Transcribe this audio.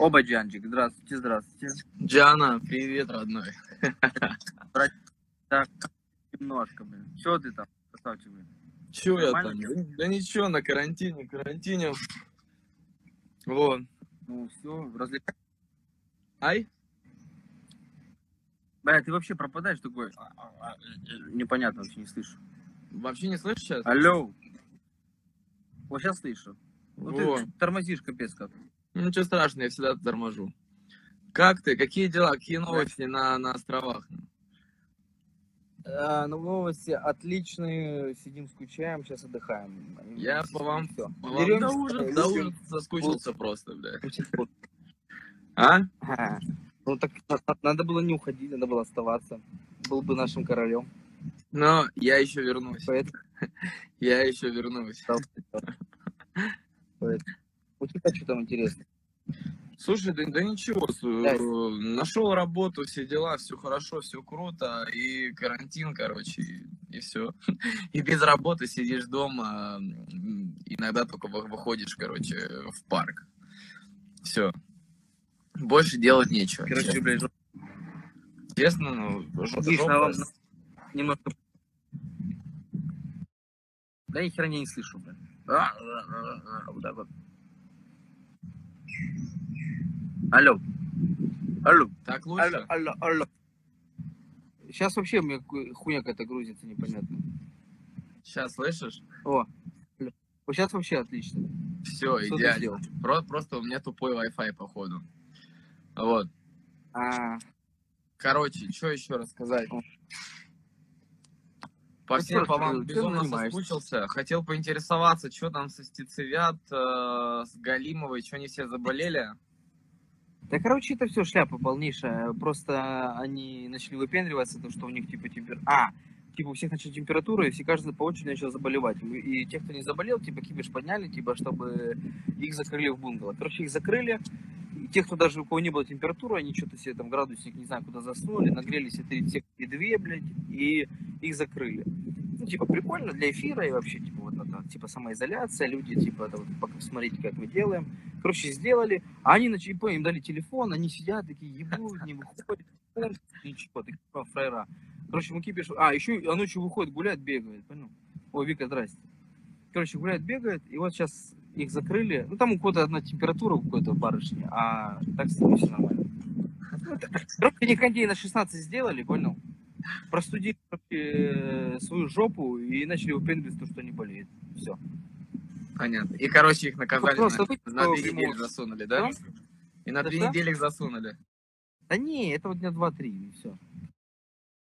Оба Джанчик, здравствуйте, здравствуйте. Джана, привет, родной. Так, немножко, блин. Чего ты там, красавчик, блин? Чё я там? Да, да ничего, на карантине, карантине. Вот. Ну, все, развлекай. Ай? Бля, ты вообще пропадаешь такой. а, а, а, Непонятно, вообще не слышу. Вообще не слышишь сейчас? Алло. Вот сейчас слышу. Ну Во. ты тормозишь капец как. Ну, Ничего страшного, я всегда торможу. Как ты? Какие дела? Какие новости на, на островах? А, ну, новости отличные. Сидим, скучаем, сейчас отдыхаем. Я по вам, Всё. по вам Берёмся, до ужина, до ужина соскучился просто, бля. А? Ага. Ну так на- надо было не уходить, надо было оставаться. Был бы нашим королем. Но я еще вернусь. Поэтому Я еще вернусь. У тебя что там интересно? Слушай, да, да ничего, Да. э, нашел работу, все дела, все хорошо, все круто, и карантин, короче, и, все. И без работы сидишь дома, иногда только вы- выходишь, короче, в парк. Все. Больше делать нечего. Короче, честно. блядь, Честно, ну, жопа вам- немножко... Да я не слышу, блин. А, а, а, а, Вот так вот. Алло. Алло. Так Алло, лучше? алло, алло. Сейчас вообще у меня ку- хуйня какая-то грузится непонятно. Сейчас слышишь? О, алло. вот сейчас вообще отлично. Все, Что идеально. Про- Просто у меня тупой Wi-Fi, походу. Вот. А, Короче, что еще рассказать? По всем просто, по вам безумно соскучился. Хотел поинтересоваться, что там со Стецевят, э, с Галимовой, что они все заболели? Да, короче, это все шляпа полнейшая. Просто они начали выпендриваться, то, что у них типа температура... А, типа у всех начала температура, и все каждый по очереди начал заболевать. И те, кто не заболел, типа кипиш подняли, типа, чтобы их закрыли в бунгало. Короче, их закрыли. И те, кто даже у кого не было температуры, они что-то себе там градусник, не знаю, куда заснули, нагрелись и 32, блядь, и их закрыли. Ну, типа, прикольно для эфира и вообще, типа, вот это, типа, самоизоляция, люди, типа, это вот, смотрите, как мы делаем. Короче, сделали, а они, начали, понял, им дали телефон, они сидят, такие, ебут, не выходят, ничего, такие, фраера. Короче, мы кипиш, а, еще а ночью выходит, гуляет, бегает, понял? О, Вика, здрасте. Короче, гуляет, бегает, и вот сейчас их закрыли. Ну, там у кого-то одна температура у какой-то барышни, а так с ними все нормально. Ну, Короче, они кондей на 16 сделали, понял? Простудили короче, свою жопу и начали выпендриваться, что они болеют. Все. Понятно. И, короче, их наказали просто на, вы- на две недели засунули, да? И на Да две что? недели их засунули. Да не, это вот дня два-три, и все.